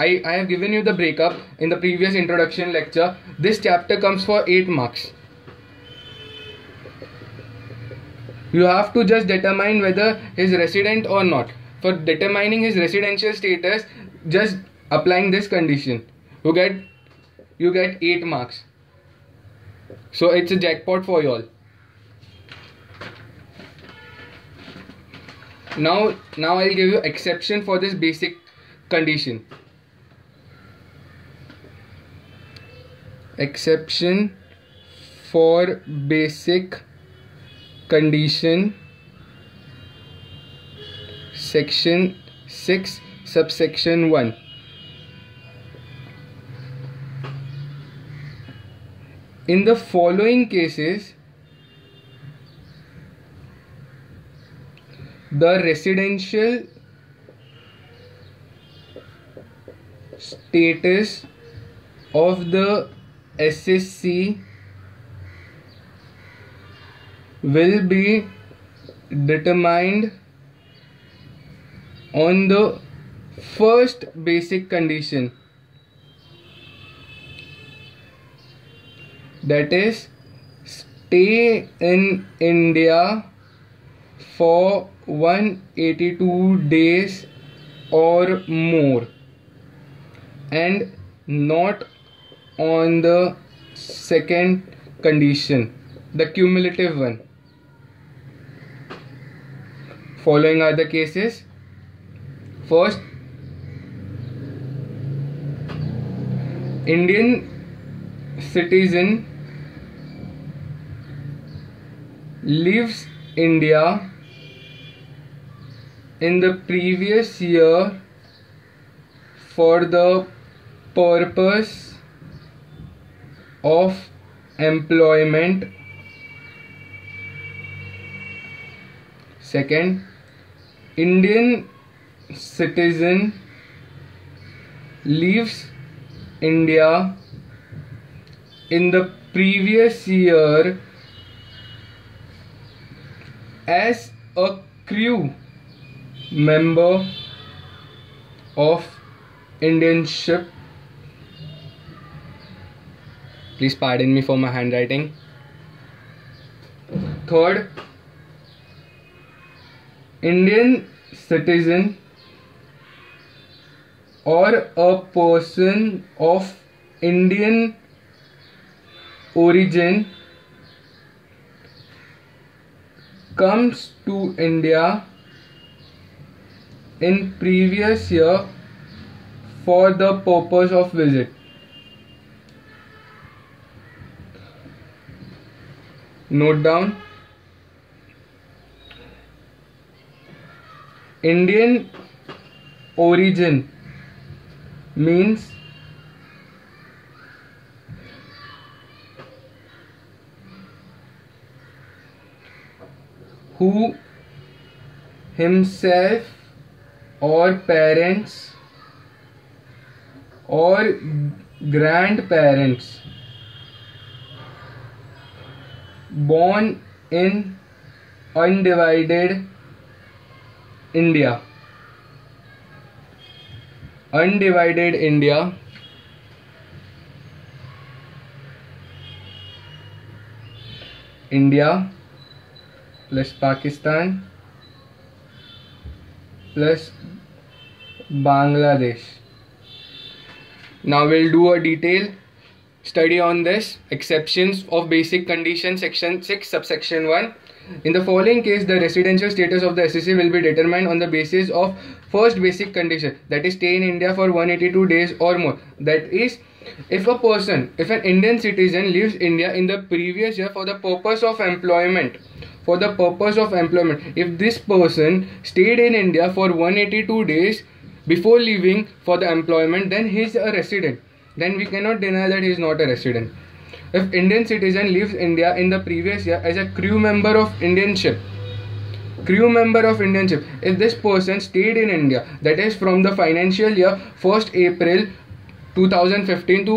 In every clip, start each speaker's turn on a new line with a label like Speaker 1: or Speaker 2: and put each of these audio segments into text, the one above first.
Speaker 1: I, I have given you the breakup in the previous introduction lecture. This chapter comes for 8 marks. You have to just determine whether he is resident or not. For determining his residential status, just applying this condition, you get you get 8 marks. So it's a jackpot for you all. Now now I'll give you exception for this basic condition. Exception for basic condition section 6 subsection 1 in the following cases the residential status of the assessee will be determined on the first basic condition. That is stay in India for 182 days or more and not on the second condition the cumulative one. Following are the cases. First indian citizen leaves india in the previous year for the purpose of employment second indian citizen leaves india in the previous year as a crew member of Indian ship. Please pardon me for my handwriting. Third, Indian citizen or a person of Indian origin comes to India in previous year for the purpose of visit. Note down. Indian origin means who himself or parents or grandparents born in undivided India. Undivided India. India plus Pakistan plus Bangladesh. Now we'll do a detailed study on this exceptions of basic condition section 6 subsection 1 in the following case the residential status of the assessee will be determined on the basis of first basic condition that is stay in India for 182 days or more. That is if a person if an Indian citizen leaves India in the previous year for the purpose of employment for the purpose of employment if this person stayed in India for 182 days before leaving for the employment then he is a resident then we cannot deny that he is not a resident. If indian citizen leaves india in the previous year as a crew member of indian ship crew member of indian ship if this person stayed in india that is from the financial year 1st april 2015 to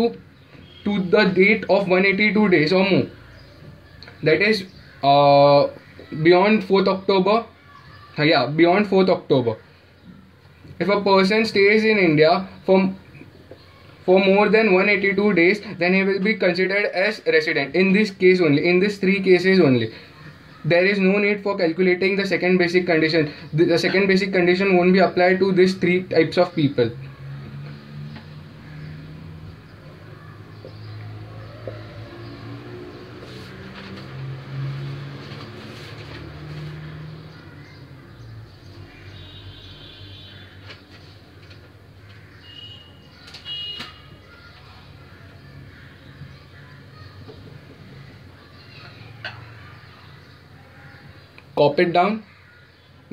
Speaker 1: to the date of 182 days or more. That is uh, beyond 4th october yeah beyond 4th october. If a person stays in India for for more than 182 days, then he will be considered as resident. In this case only, in these three cases only, there is no need for calculating the second basic condition. The, the second basic condition won't be applied to these three types of people. Copy it down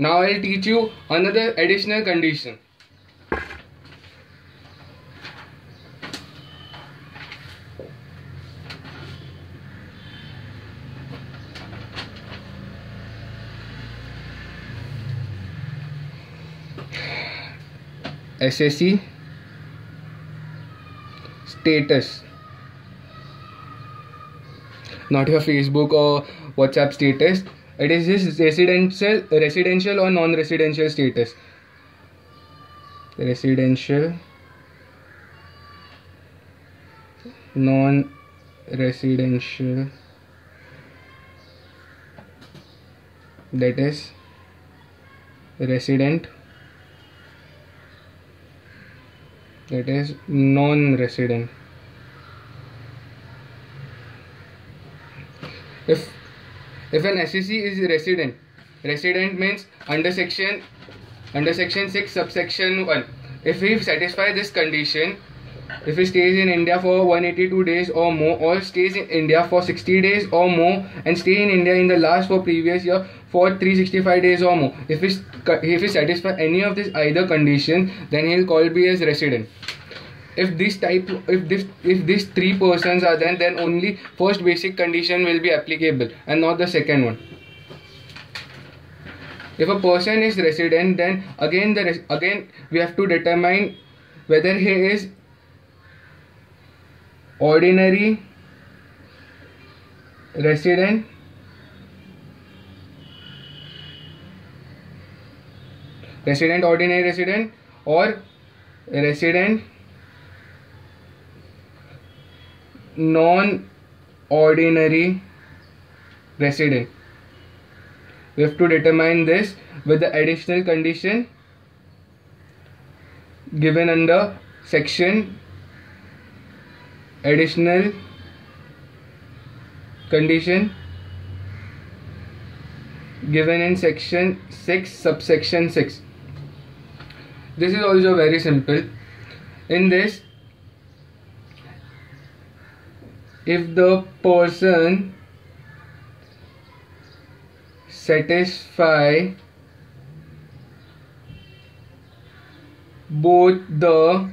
Speaker 1: now i'll teach you another additional condition SSC status not your Facebook or WhatsApp status it is this residential residential or non-residential status? Residential non-residential. That is resident. That is non-resident. If if an assessee is resident resident means under section under section 6 subsection 1 if he satisfies this condition if he stays in India for 182 days or more or stays in India for 60 days or more and stay in India in the last for previous year for 365 days or more. If he if he satisfy any of this either condition then he'll call be as resident if this type if this if these three persons are then then only first basic condition will be applicable and not the second one. If a person is resident then again the again we have to determine whether he is ordinary resident resident ordinary resident or resident non-ordinary resident. We have to determine this with the additional condition given under section additional condition given in section 6 subsection 6 this is also very simple in this if the person satisfy both the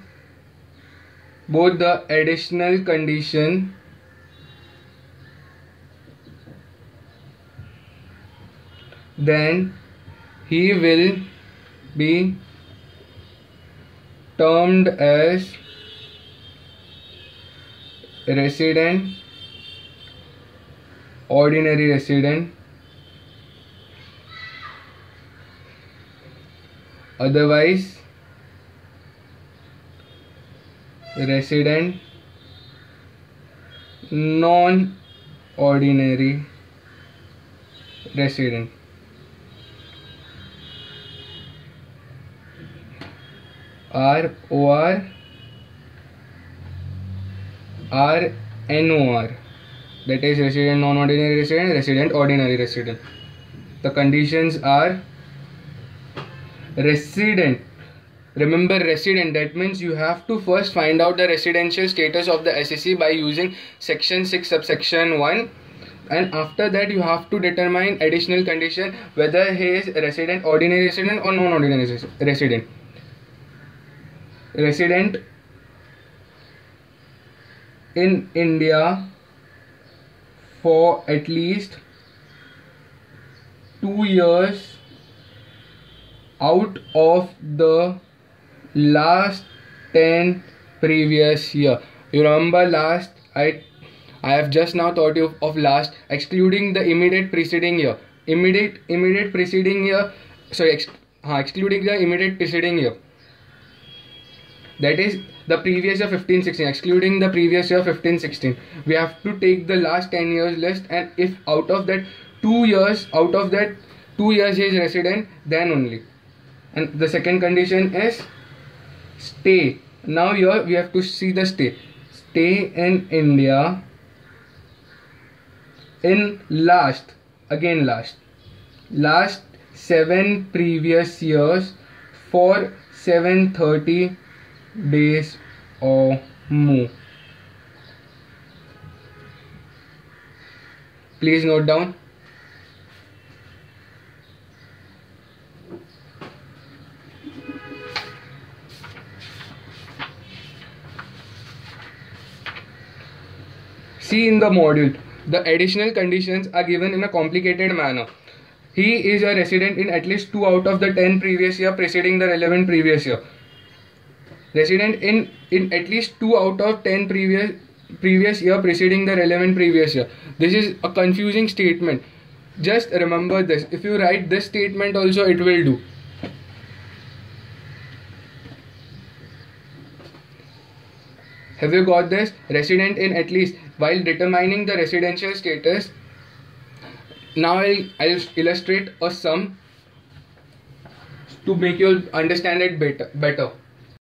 Speaker 1: both the additional condition then he will be termed as resident ordinary resident otherwise resident non ordinary resident. R O R R N O R. That is resident non-ordinary resident resident ordinary resident. The conditions are resident. Remember resident that means you have to first find out the residential status of the assessee by using section 6 subsection 1 and after that you have to determine additional condition whether he is resident ordinary resident or non-ordinary resident. Resident in India for at least two years out of the last 10 previous year. You remember last i i have just now thought of, of last excluding the immediate preceding year. Immediate immediate preceding year sorry ex, uh, excluding the immediate preceding year. That is the previous year 15 16 excluding the previous year 15 16 we have to take the last 10 years list and if out of that 2 years out of that 2 years he is resident then only. And the second condition is stay. Now here we have to see the stay. Stay in india in last again last. Last 7 previous years for 730 days or more. Please note down. See in the module, the additional conditions are given in a complicated manner. He is a resident in at least 2 out of the 10 previous year preceding the relevant previous year resident in in at least 2 out of 10 previous previous year preceding the relevant previous year. This is a confusing statement. Just remember this. If you write this statement also it will do. Have you got this? Resident in at least. While determining the residential status now I'll, I'll illustrate a sum to make you understand it better better